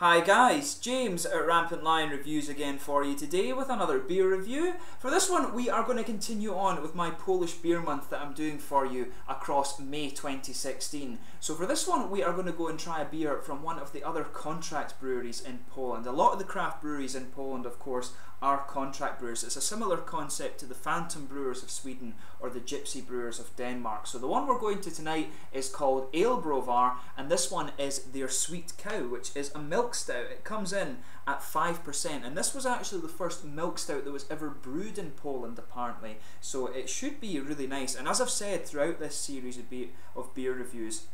Hi guys, James at Rampant Lion Reviews again for you today with another beer review. For this one we are going to continue on with my Polish beer month that I'm doing for you across May 2016. So for this one we are going to go and try a beer from one of the other contract breweries in Poland. A lot of the craft breweries in Poland of course are contract brewers. It's a similar concept to the Phantom Brewers of Sweden or the Gypsy Brewers of Denmark. So the one we're going to tonight is called Alebrowar and this one is their Sweet Cow which is a milk stout. It comes in at 5% and this was actually the first milk stout that was ever brewed in Poland apparently. So it should be really nice and as I've said throughout this series of beer reviews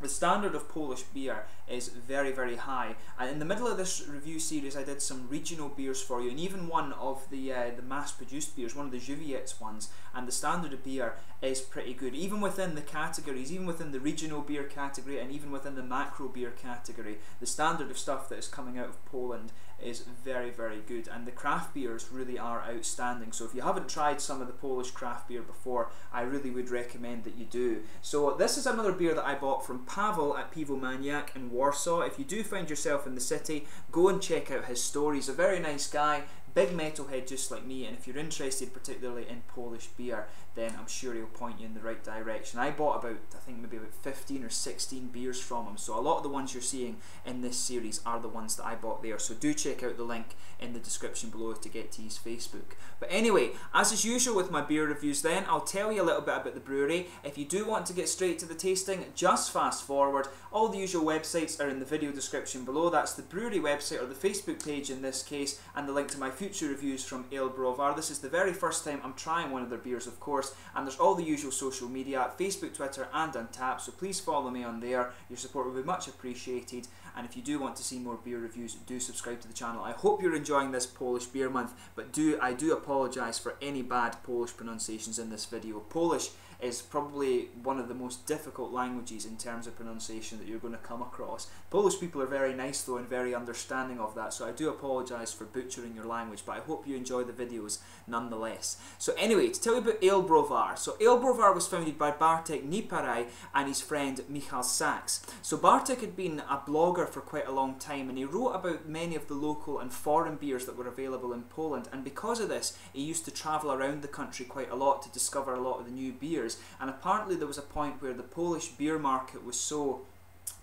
the standard of Polish beer is very, very high. And in the middle of this review series, I did some regional beers for you, and even one of the uh, the mass-produced beers, one of the Żywiec ones. And the standard of beer is pretty good, even within the categories, even within the regional beer category, and even within the macro beer category. The standard of stuff that is coming out of Poland is very, very good, and the craft beers really are outstanding. So if you haven't tried some of the Polish craft beer before, I really would recommend that you do. So this is another beer that I bought from Pavel at Piwomaniak in Warsaw. If you do find yourself in the city, go and check out his store. He's a very nice guy, big metalhead just like me, and if you're interested particularly in Polish beer, then I'm sure he'll point you in the right direction. I bought about, I think maybe about 15 or 16 beers from him, so a lot of the ones you're seeing in this series are the ones that I bought there, so do check out the link in the description below to get to his Facebook. But anyway, as is usual with my beer reviews then, I'll tell you a little bit about the brewery. If you do want to get straight to the tasting, just fast forward. All the usual websites are in the video description below. That's the brewery website or the Facebook page in this case, and the link to my future reviews from Alebrowar. This is the very first time I'm trying one of their beers, of course, and there's all the usual social media, Facebook, Twitter, and Untappd, so please follow me on there. Your support will be much appreciated, and if you do want to see more beer reviews, do subscribe to the channel. I hope you're enjoying this Polish beer month, but do I do apologise for any bad Polish pronunciations in this video. Polish is probably one of the most difficult languages in terms of pronunciation that you're going to come across. Polish people are very nice though and very understanding of that, so I do apologise for butchering your language, but I hope you enjoy the videos nonetheless. So anyway, to tell you about Alebrowar. So Alebrowar was founded by Bartek Napieraj and his friend Michal Saks. So Bartek had been a blogger for quite a long time and he wrote about many of the local and foreign beers that were available in Poland and because of this he used to travel around the country quite a lot to discover a lot of the new beers. And apparently there was a point where the Polish beer market was so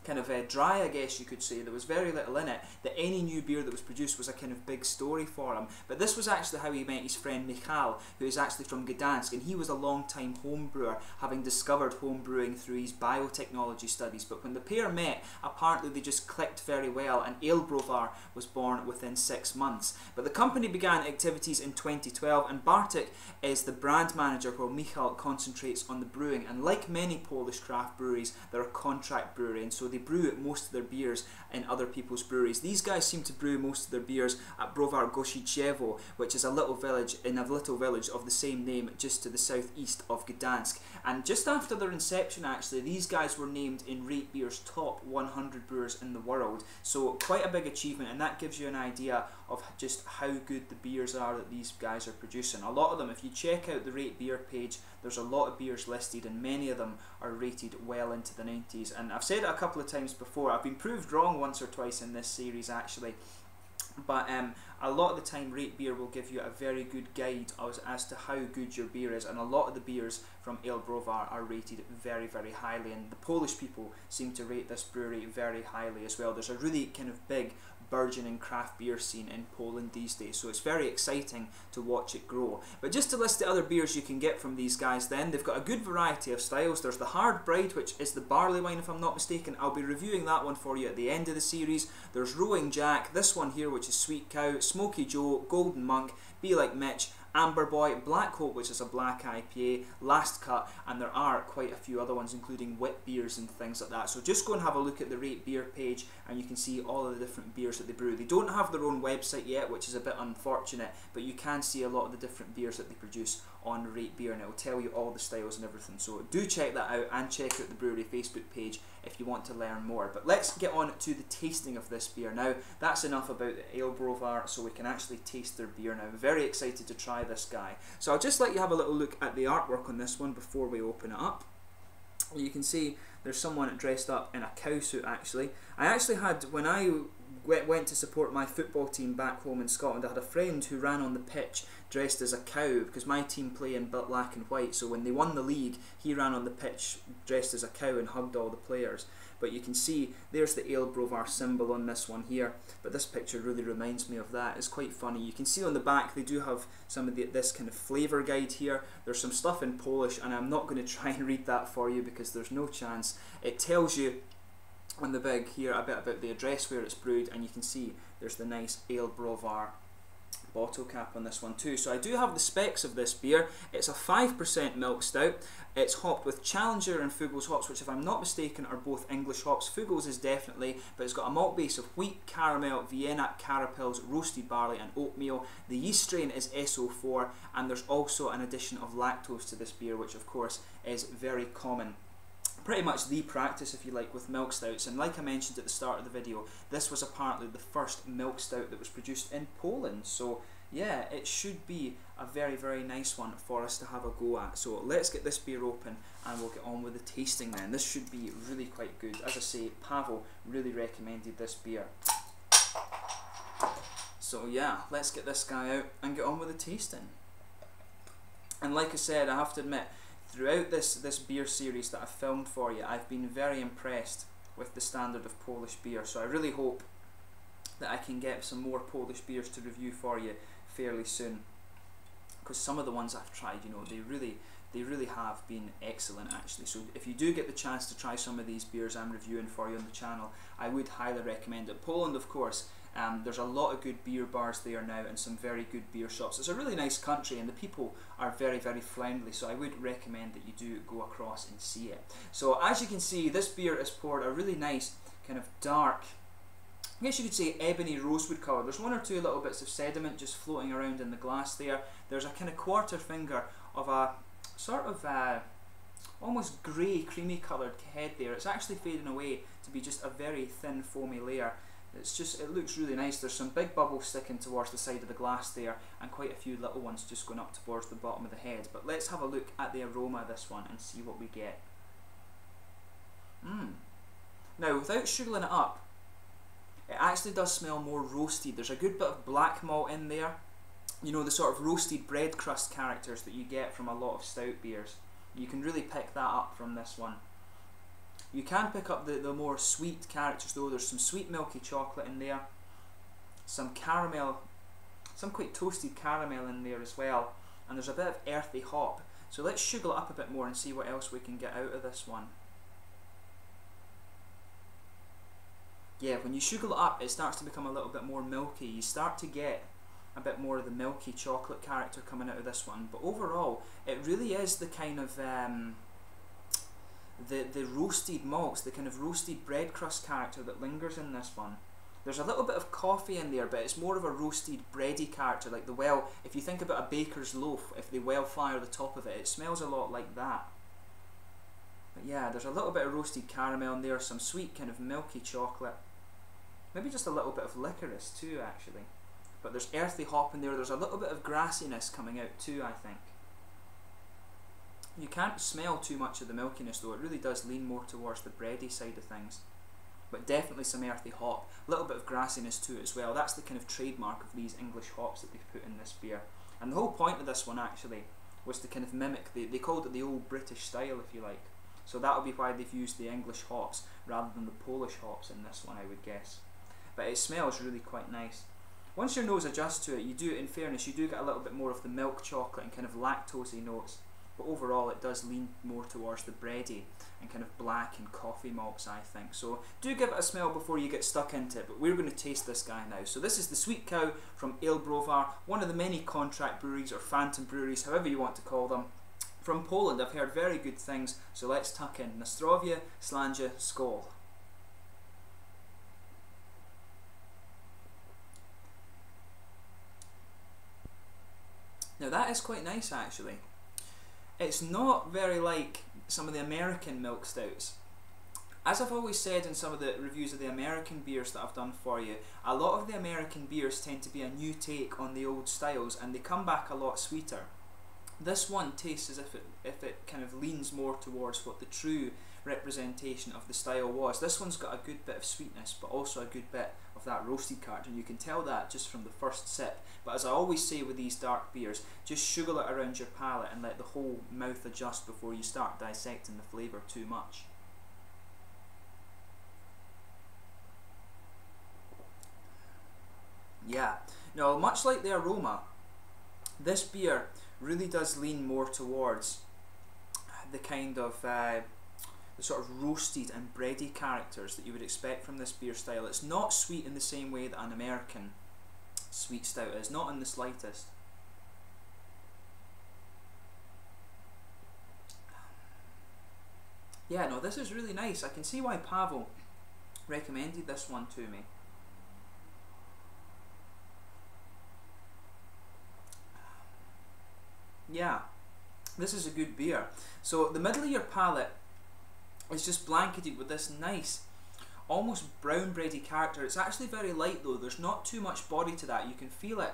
kind of uh, dry, I guess you could say. There was very little in it. That any new beer that was produced was a kind of big story for him. But this was actually how he met his friend Michal, who is actually from Gdansk, and he was a long-time home brewer, having discovered home brewing through his biotechnology studies. But when the pair met, apparently they just clicked very well, and Alebrowar was born within six months. But the company began activities in 2012, and Bartek is the brand manager, while Michal concentrates on the brewing. And like many Polish craft breweries, they're a contract brewery, and so they brew most of their beers in other people's breweries. These guys seem to brew most of their beers at Browar Gościszewo, which is a little village in a little village of the same name just to the southeast of Gdansk. And just after their inception, actually, these guys were named in Rate Beer's top 100 brewers in the world. So quite a big achievement, and that gives you an idea of just how good the beers are that these guys are producing. A lot of them, if you check out the Rate Beer page, there's a lot of beers listed, and many of them are rated well into the 90s. And I've said it a couple of times before, I've been proved wrong once or twice in this series actually. But um, a lot of the time, Rate Beer will give you a very good guide as, as to how good your beer is, and a lot of the beers from Alebrowar are rated very, very highly, and the Polish people seem to rate this brewery very highly as well. There's a really kind of big burgeoning craft beer scene in Poland these days, so it's very exciting to watch it grow. But just to list the other beers you can get from these guys then, they've got a good variety of styles. There's the Hard Bride, which is the barley wine if I'm not mistaken. I'll be reviewing that one for you at the end of the series. There's Rowing Jack, this one here which is Sweet Cow, Smoky Joe, Golden Monk, Be Like Mitch, Amber Boy, Black Hope, which is a black IPA, Last Cut, and there are quite a few other ones, including wit beers and things like that. So just go and have a look at the Rate Beer page, and you can see all of the different beers that they brew. They don't have their own website yet, which is a bit unfortunate, but you can see a lot of the different beers that they produce on Rate Beer, and it will tell you all the styles and everything. So do check that out, and check out the brewery Facebook page if you want to learn more. But let's get on to the tasting of this beer now. That's enough about the Alebrowar, so we can actually taste their beer now. Very excited to try this guy. So I'll just let you have a little look at the artwork on this one before we open it up. You can see there's someone dressed up in a cow suit actually. I actually had, when I went, went to support my football team back home in Scotland. I had a friend who ran on the pitch dressed as a cow because my team play in black and white. So when they won the league, he ran on the pitch dressed as a cow and hugged all the players. But you can see there's the Alebrowar symbol on this one here. But this picture really reminds me of that. It's quite funny. You can see on the back they do have some of the, this kind of flavour guide here. There's some stuff in Polish and I'm not going to try and read that for you because there's no chance. It tells you on the big here a bit about the address where it's brewed and you can see there's the nice Alebrowar bottle cap on this one too. So I do have the specs of this beer. It's a 5% milk stout. It's hopped with Challenger and Fuggles hops, which if I'm not mistaken are both English hops. Fuggles is definitely, but it's got a malt base of wheat, caramel, Vienna, carapils, roasted barley and oatmeal. The yeast strain is SO4 and there's also an addition of lactose to this beer, which of course is very common pretty much the practice, if you like, with milk stouts. And like I mentioned at the start of the video, this was apparently the first milk stout that was produced in Poland. So yeah, it should be a very, very nice one for us to have a go at. So let's get this beer open and we'll get on with the tasting then. This should be really quite good. As I say, Pavel really recommended this beer. So yeah, let's get this guy out and get on with the tasting. And like I said, I have to admit, throughout this, this beer series that I've filmed for you, I've been very impressed with the standard of Polish beer. So I really hope that I can get some more Polish beers to review for you fairly soon. Because some of the ones I've tried, you know, they really they really have been excellent actually. So if you do get the chance to try some of these beers I'm reviewing for you on the channel, I would highly recommend it. Poland, of course, um, there's a lot of good beer bars there now and some very good beer shops. It's a really nice country and the people are very, very friendly, so I would recommend that you do go across and see it. So as you can see, this beer is poured a really nice kind of dark, I guess you could say ebony rosewood colour. There's one or two little bits of sediment just floating around in the glass there. There's a kind of quarter finger of a sort of uh, almost grey, creamy coloured head there. It's actually fading away to be just a very thin foamy layer. It's just, it looks really nice. There's some big bubbles sticking towards the side of the glass there and quite a few little ones just going up towards the bottom of the head. But let's have a look at the aroma of this one and see what we get. Mmm. Now, without sugaring it up, it actually does smell more roasted. There's a good bit of black malt in there. You know, the sort of roasted bread crust characters that you get from a lot of stout beers. You can really pick that up from this one. You can pick up the, the more sweet characters though. There's some sweet milky chocolate in there. Some caramel, some quite toasted caramel in there as well. And there's a bit of earthy hop. So let's sugar it up a bit more and see what else we can get out of this one. Yeah, when you sugar it up, it starts to become a little bit more milky. You start to get a bit more of the milky chocolate character coming out of this one. But overall, it really is the kind of um, the, the roasted malts, the kind of roasted bread crust character that lingers in this one. There's a little bit of coffee in there, but it's more of a roasted bready character, like the well. If you think about a baker's loaf, if they well fire the top of it, it smells a lot like that. But yeah, there's a little bit of roasted caramel in there, some sweet kind of milky chocolate. Maybe just a little bit of licorice too, actually. But there's earthy hop in there, there's a little bit of grassiness coming out too, I think. You can't smell too much of the milkiness though, it really does lean more towards the bready side of things. But definitely some earthy hop, a little bit of grassiness too as well. That's the kind of trademark of these English hops that they've put in this beer. And the whole point of this one actually was to kind of mimic, the, they called it the old British style if you like. So that'll be why they've used the English hops rather than the Polish hops in this one I would guess. But it smells really quite nice. Once your nose adjusts to it, you do, in fairness, you do get a little bit more of the milk chocolate and kind of lactosey notes but overall it does lean more towards the bready and kind of black and coffee malts I think. So do give it a smell before you get stuck into it but we're going to taste this guy now. So this is the Sweet Cow from Alebrowar one of the many contract breweries or phantom breweries however you want to call them from Poland. I've heard very good things so let's tuck in. Nastrovia Slanja Skol. Now that is quite nice actually it's not very like some of the American milk stouts. As I've always said in some of the reviews of the American beers that I've done for you, a lot of the American beers tend to be a new take on the old styles and they come back a lot sweeter. This one tastes as if it, if it kind of leans more towards what the true representation of the style was. This one's got a good bit of sweetness, but also a good bit of that roasted character, and you can tell that just from the first sip. But as I always say with these dark beers, just sugar it around your palate and let the whole mouth adjust before you start dissecting the flavour too much. Yeah. Now, much like the aroma, this beer really does lean more towards the kind of uh, the sort of roasted and bready characters that you would expect from this beer style. It's not sweet in the same way that an American sweet stout is, not in the slightest. Um, yeah, no, this is really nice. I can see why Pavel recommended this one to me. Um, yeah, this is a good beer. So the middle of your palate is just blanketed with this nice, almost brown bready character. It's actually very light though. There's not too much body to that. You can feel it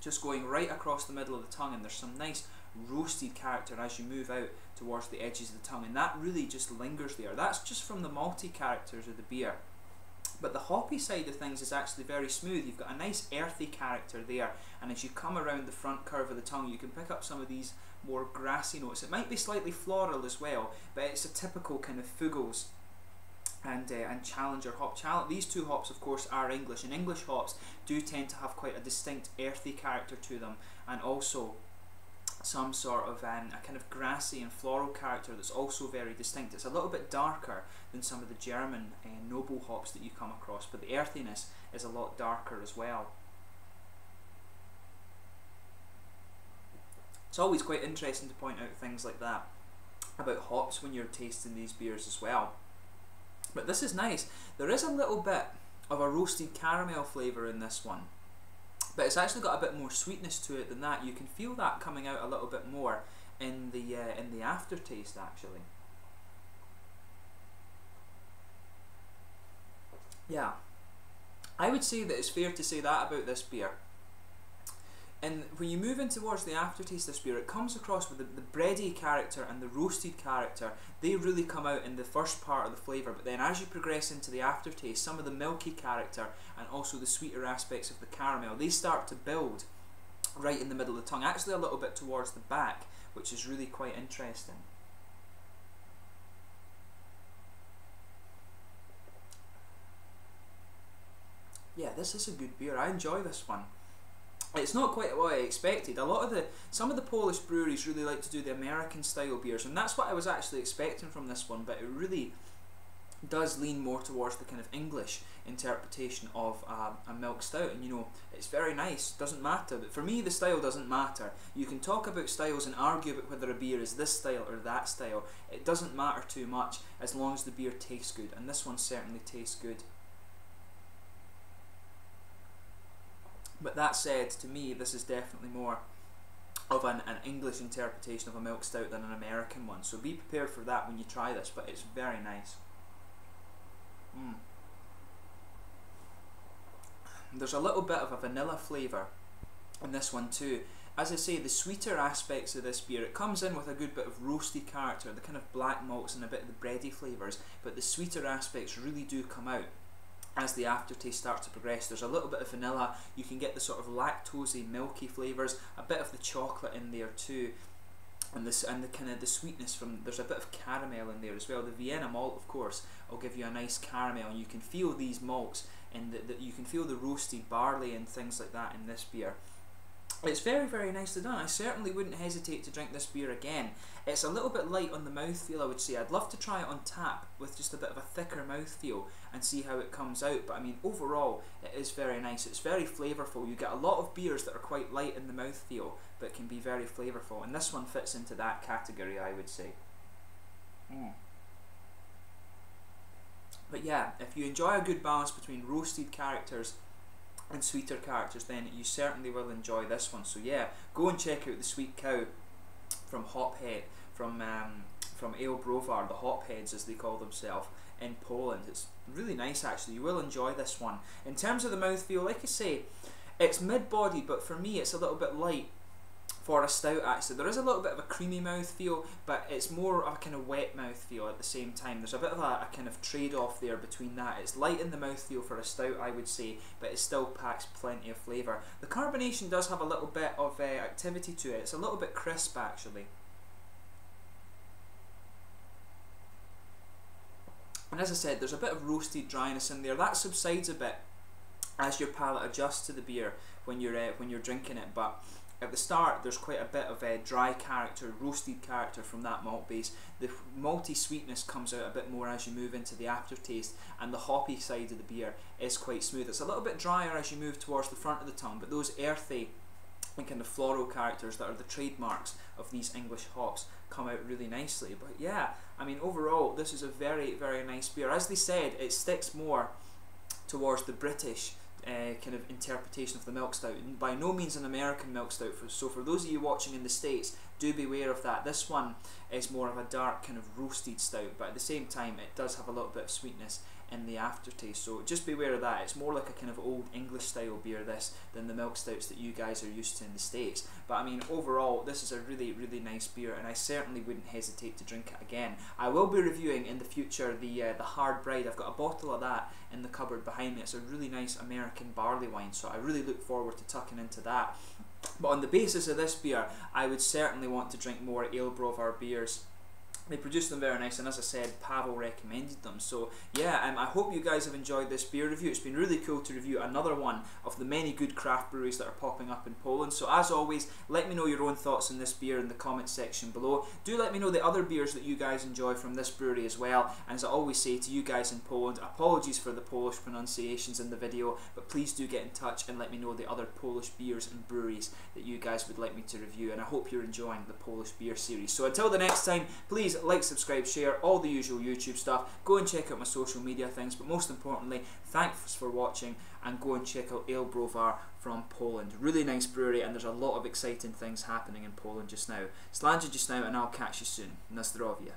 just going right across the middle of the tongue and there's some nice roasted character as you move out towards the edges of the tongue and that really just lingers there. That's just from the malty characters of the beer. But the hoppy side of things is actually very smooth. You've got a nice earthy character there, and as you come around the front curve of the tongue, you can pick up some of these more grassy notes. It might be slightly floral as well, but it's a typical kind of Fuggles and uh, and Challenger hop. These two hops, of course, are English, and English hops do tend to have quite a distinct earthy character to them, and also some sort of um, a kind of grassy and floral character that's also very distinct. It's a little bit darker than some of the German uh, noble hops that you come across, but the earthiness is a lot darker as well. It's always quite interesting to point out things like that about hops when you're tasting these beers as well. But this is nice. There is a little bit of a roasted caramel flavour in this one but it's actually got a bit more sweetness to it than that. You can feel that coming out a little bit more in the uh, in the aftertaste actually. Yeah, I would say that it's fair to say that about this beer. And when you move in towards the aftertaste of beer, it comes across with the, the bready character and the roasted character. They really come out in the first part of the flavour, but then as you progress into the aftertaste, some of the milky character and also the sweeter aspects of the caramel, they start to build right in the middle of the tongue, actually a little bit towards the back, which is really quite interesting. Yeah, this is a good beer. I enjoy this one it's not quite what I expected. A lot of the some of the Polish breweries really like to do the American style beers, and that's what I was actually expecting from this one. But it really does lean more towards the kind of English interpretation of um, a milk stout, and you know it's very nice. Doesn't matter, but for me the style doesn't matter. You can talk about styles and argue about whether a beer is this style or that style. It doesn't matter too much as long as the beer tastes good, and this one certainly tastes good. But that said, to me, this is definitely more of an, an English interpretation of a milk stout than an American one. So be prepared for that when you try this, but it's very nice. Mm. There's a little bit of a vanilla flavour in this one too. As I say, the sweeter aspects of this beer, it comes in with a good bit of roasty character, the kind of black malts and a bit of the bready flavours, but the sweeter aspects really do come out as the aftertaste starts to progress. There's a little bit of vanilla, you can get the sort of lactosey, milky flavours, a bit of the chocolate in there too, and this and the kind of the sweetness from there's a bit of caramel in there as well. The Vienna malt, of course, will give you a nice caramel, and you can feel these malts and the, the, you can feel the roasted barley and things like that in this beer. It's very, very nicely done. I certainly wouldn't hesitate to drink this beer again. It's a little bit light on the mouthfeel, I would say. I'd love to try it on tap with just a bit of a thicker mouthfeel and see how it comes out. But I mean, overall, it is very nice. It's very flavourful. You get a lot of beers that are quite light in the mouthfeel, but can be very flavourful. And this one fits into that category, I would say. Mm. But yeah, if you enjoy a good balance between roasted characters and sweeter characters, then you certainly will enjoy this one. So yeah, go and check out the Sweet Cow from Hophead, from um, from Ale Browar, the Hopheads as they call themselves in Poland. It's really nice actually. You will enjoy this one. In terms of the mouthfeel, like I say, it's mid-body, but for me it's a little bit light for a stout actually. There is a little bit of a creamy mouth feel, but it's more a kind of wet mouth feel at the same time. There's a bit of a, a kind of trade off there between that. It's light in the mouth feel for a stout, I would say, but it still packs plenty of flavour. The carbonation does have a little bit of uh, activity to it. It's a little bit crisp actually. And as I said, there's a bit of roasted dryness in there. That subsides a bit as your palate adjusts to the beer when you're uh, when you're drinking it. But at the start, there's quite a bit of a dry character, roasted character from that malt base. The malty sweetness comes out a bit more as you move into the aftertaste, and the hoppy side of the beer is quite smooth. It's a little bit drier as you move towards the front of the tongue, but those earthy and kind of floral characters that are the trademarks of these English hops come out really nicely. But yeah, I mean, overall, this is a very, very nice beer. As they said, it sticks more towards the British uh, kind of interpretation of the milk stout. By no means an American milk stout. For, so for those of you watching in the States, do beware of that. This one is more of a dark kind of roasted stout, but at the same time it does have a little bit of sweetness in the aftertaste. So just beware of that. It's more like a kind of old English style beer this than the milk stouts that you guys are used to in the States. But I mean overall this is a really really nice beer and I certainly wouldn't hesitate to drink it again. I will be reviewing in the future the uh, the Hard Bride. I've got a bottle of that in the cupboard behind me. It's a really nice American barley wine so I really look forward to tucking into that. But on the basis of this beer, I would certainly want to drink more Ale Alebrov beers they produced them very nice, and as I said, Pavel recommended them. So yeah, um, I hope you guys have enjoyed this beer review. It's been really cool to review another one of the many good craft breweries that are popping up in Poland. So as always, let me know your own thoughts on this beer in the comments section below. Do let me know the other beers that you guys enjoy from this brewery as well. And as I always say to you guys in Poland, apologies for the Polish pronunciations in the video, but please do get in touch and let me know the other Polish beers and breweries that you guys would like me to review. And I hope you're enjoying the Polish beer series. So until the next time, please please like, subscribe, share, all the usual YouTube stuff. Go and check out my social media things, but most importantly, thanks for watching and go and check out Ale Browar from Poland. Really nice brewery and there's a lot of exciting things happening in Poland just now. Slange just now and I'll catch you soon. Na zdrowie.